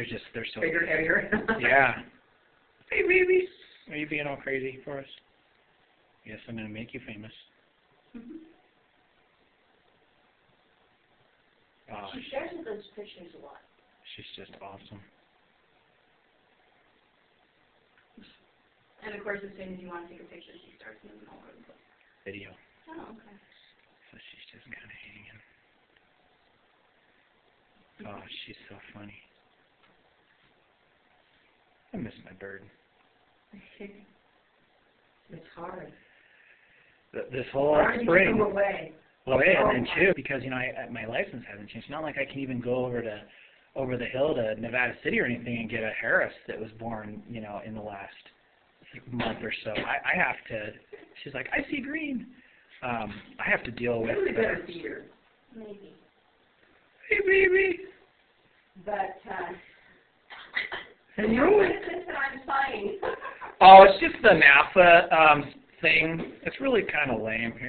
They're just they're so Bigger, heavier. yeah. Hey baby, are you being all crazy for us? Yes, I'm gonna make you famous. Oh, She shares with those pictures a lot. she's just awesome. And of course, as soon as you want to take a picture, she starts moving all over the place. Video. Oh, okay. So she's just kind of hanging. Oh, she's so funny. I miss my bird. It's hard. Th- This whole to keep spring. them away. Well, yeah, Oh, and then too, because you know, I, my license hasn't changed. Not like I can even go over to over the hill to Nevada City or anything and get a Harris that was born, you know, in the last month or so. I, I have to. She's like, I see green. Um, I have to deal with. Really better. Maybe. Hey, baby. But, uh, Hello. what is it that I'm? Oh, it's just the NASA um, thing. It's really kind of lame. Here,